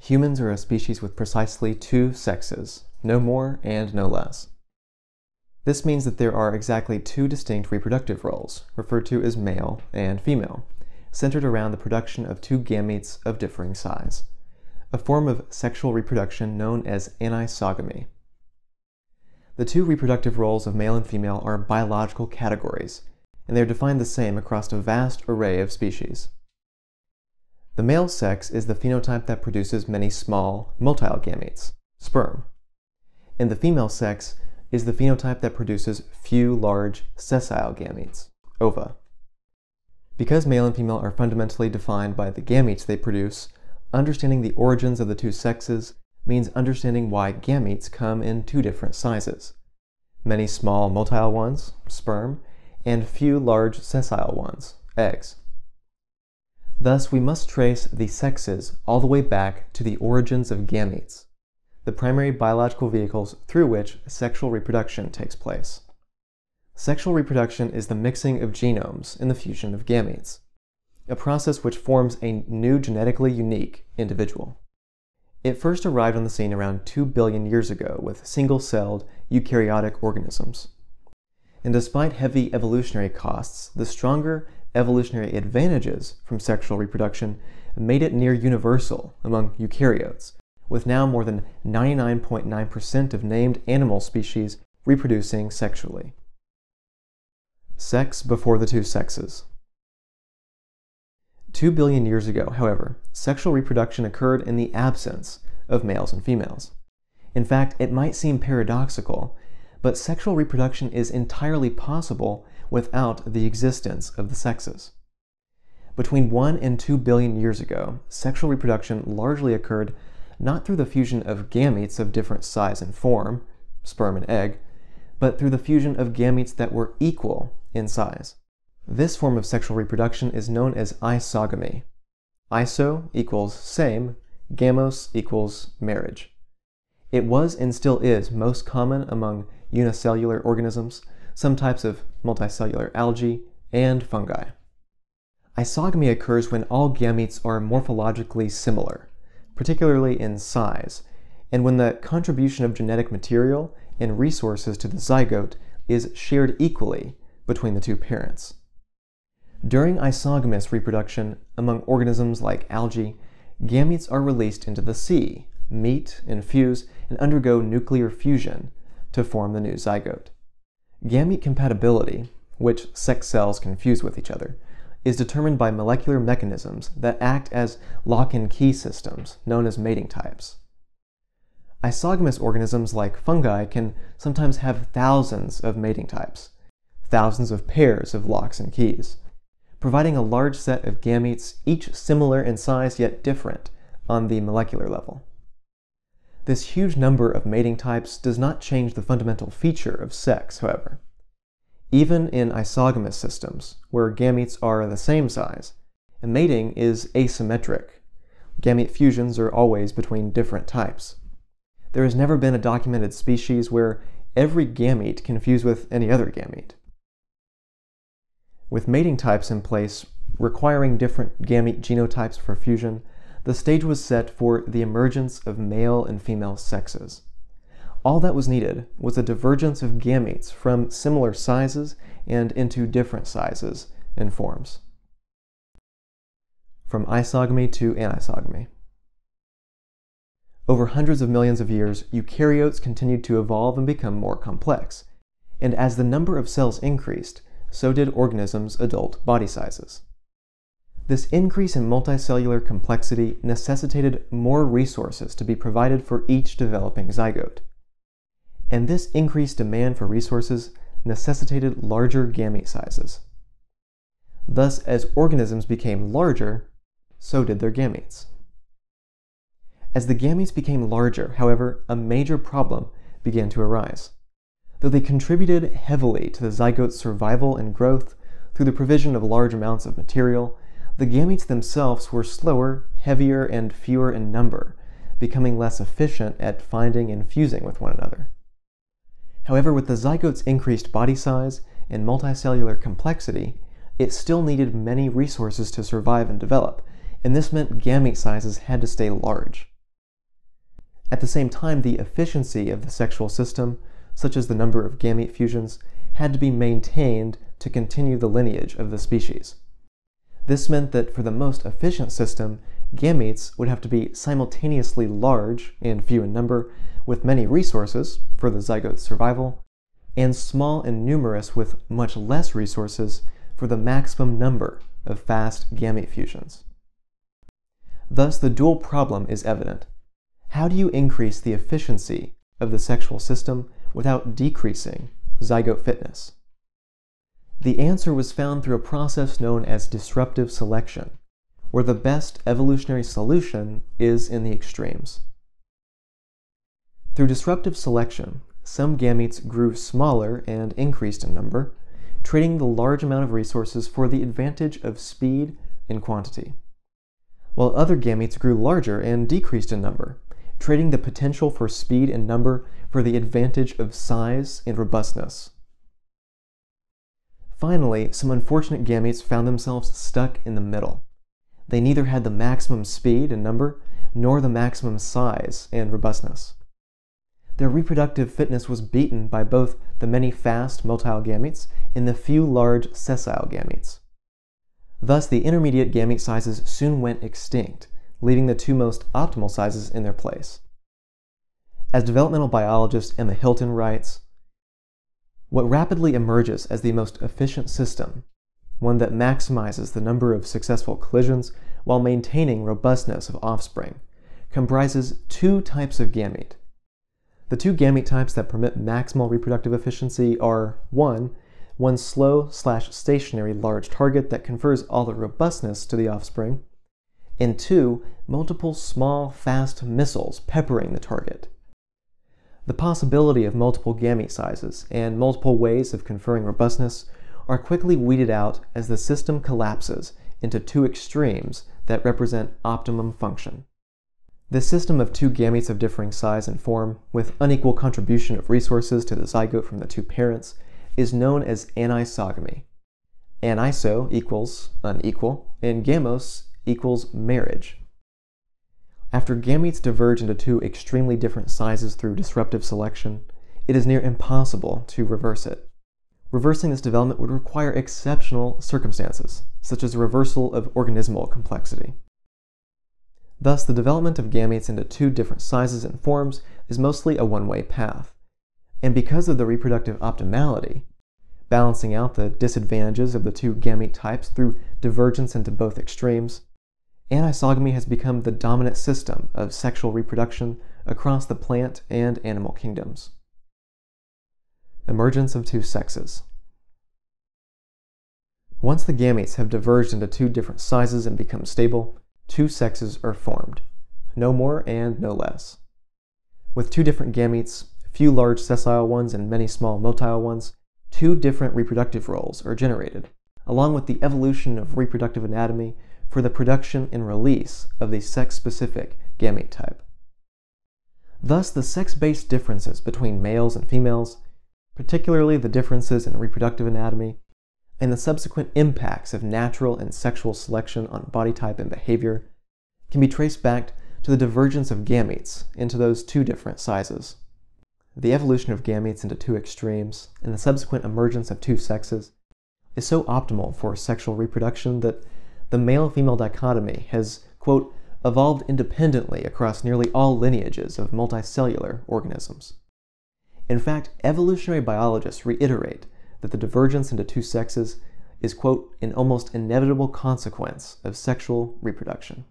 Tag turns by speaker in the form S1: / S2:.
S1: Humans are a species with precisely two sexes, no more and no less. This means that there are exactly two distinct reproductive roles, referred to as male and female, centered around the production of two gametes of differing size, a form of sexual reproduction known as anisogamy. The two reproductive roles of male and female are biological categories, and they are defined the same across a vast array of species. The male sex is the phenotype that produces many small, motile gametes, sperm. And the female sex is the phenotype that produces few large, sessile gametes, ova. Because male and female are fundamentally defined by the gametes they produce, understanding the origins of the two sexes means understanding why gametes come in two different sizes. Many small motile ones, sperm, and few large sessile ones, eggs. Thus, we must trace the sexes all the way back to the origins of gametes, the primary biological vehicles through which sexual reproduction takes place. Sexual reproduction is the mixing of genomes in the fusion of gametes, a process which forms a new genetically unique individual. It first arrived on the scene around 2 billion years ago with single celled eukaryotic organisms. And despite heavy evolutionary costs, the stronger evolutionary advantages from sexual reproduction made it near universal among eukaryotes, with now more than 99.9% of named animal species reproducing sexually. Sex before the two sexes. Two billion years ago, however, sexual reproduction occurred in the absence of males and females. In fact, it might seem paradoxical, but sexual reproduction is entirely possible without the existence of the sexes. Between 1 and 2 billion years ago, sexual reproduction largely occurred not through the fusion of gametes of different size and form, sperm and egg, but through the fusion of gametes that were equal in size. This form of sexual reproduction is known as isogamy. Iso equals same, gamos equals marriage. It was and still is most common among unicellular organisms, some types of multicellular algae, and fungi. Isogamy occurs when all gametes are morphologically similar, particularly in size, and when the contribution of genetic material and resources to the zygote is shared equally between the two parents. During isogamous reproduction among organisms like algae, gametes are released into the sea, meet and fuse, and undergo nuclear fusion to form the new zygote. Gamete compatibility, which sex cells can fuse with each other, is determined by molecular mechanisms that act as lock and key systems, known as mating types. Isogamous organisms like fungi can sometimes have thousands of mating types, thousands of pairs of locks and keys, providing a large set of gametes, each similar in size yet different on the molecular level. This huge number of mating types does not change the fundamental feature of sex, however. Even in isogamous systems, where gametes are the same size, mating is asymmetric. Gamete fusions are always between different types. There has never been a documented species where every gamete can fuse with any other gamete. With mating types in place, requiring different gamete genotypes for fusion, the stage was set for the emergence of male and female sexes. All that was needed was a divergence of gametes from similar sizes and into different sizes and forms. From isogamy to anisogamy. Over hundreds of millions of years, eukaryotes continued to evolve and become more complex. And as the number of cells increased, so did organisms' adult body sizes. This increase in multicellular complexity necessitated more resources to be provided for each developing zygote. And this increased demand for resources necessitated larger gamete sizes. Thus, as organisms became larger, so did their gametes. As the gametes became larger, however, a major problem began to arise. Though they contributed heavily to the zygote's survival and growth through the provision of large amounts of material, the gametes themselves were slower, heavier, and fewer in number, becoming less efficient at finding and fusing with one another. However, with the zygote's increased body size and multicellular complexity, it still needed many resources to survive and develop, and this meant gamete sizes had to stay large. At the same time, the efficiency of the sexual system, such as the number of gamete fusions, had to be maintained to continue the lineage of the species. This meant that for the most efficient system, gametes would have to be simultaneously large and few in number, with many resources for the zygote's survival, and small and numerous with much less resources for the maximum number of fast gamete fusions. Thus, the dual problem is evident. How do you increase the efficiency of the sexual system without decreasing zygote fitness? The answer was found through a process known as disruptive selection, where the best evolutionary solution is in the extremes. Through disruptive selection, some gametes grew smaller and increased in number, trading the large amount of resources for the advantage of speed and quantity, while other gametes grew larger and decreased in number, trading the potential for speed and number for the advantage of size and robustness. Finally, some unfortunate gametes found themselves stuck in the middle. They neither had the maximum speed and number, nor the maximum size and robustness. Their reproductive fitness was beaten by both the many fast motile gametes and the few large sessile gametes. Thus, the intermediate gamete sizes soon went extinct, leaving the two most optimal sizes in their place. As developmental biologist Emma Hilton writes, what rapidly emerges as the most efficient system, one that maximizes the number of successful collisions while maintaining robustness of offspring, comprises two types of gamete. The two gamete types that permit maximal reproductive efficiency are 1. One slow slash stationary large target that confers all the robustness to the offspring, and 2. Multiple small, fast missiles peppering the target. The possibility of multiple gamete sizes and multiple ways of conferring robustness are quickly weeded out as the system collapses into two extremes that represent optimum function. This system of two gametes of differing size and form, with unequal contribution of resources to the zygote from the two parents, is known as anisogamy. Aniso equals unequal, and gamos equals marriage. After gametes diverge into two extremely different sizes through disruptive selection, it is near impossible to reverse it. Reversing this development would require exceptional circumstances, such as a reversal of organismal complexity. Thus, the development of gametes into two different sizes and forms is mostly a one-way path. And because of the reproductive optimality, balancing out the disadvantages of the two gamete types through divergence into both extremes, anisogamy has become the dominant system of sexual reproduction across the plant and animal kingdoms. Emergence of two sexes. Once the gametes have diverged into two different sizes and become stable, two sexes are formed, no more and no less. With two different gametes, a few large sessile ones and many small motile ones, two different reproductive roles are generated, along with the evolution of reproductive anatomy for the production and release of the sex-specific gamete type. Thus, the sex-based differences between males and females, particularly the differences in reproductive anatomy, and the subsequent impacts of natural and sexual selection on body type and behavior, can be traced back to the divergence of gametes into those two different sizes. The evolution of gametes into two extremes and the subsequent emergence of two sexes is so optimal for sexual reproduction that the male-female dichotomy has, quote, evolved independently across nearly all lineages of multicellular organisms. In fact, evolutionary biologists reiterate that the divergence into two sexes is, quote, an almost inevitable consequence of sexual reproduction.